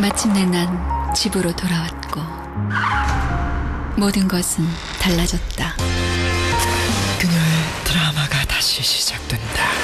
마침내 난 집으로 돌아왔고 모든 것은 달라졌다. 그녀의 드라마가 다시 시작된다.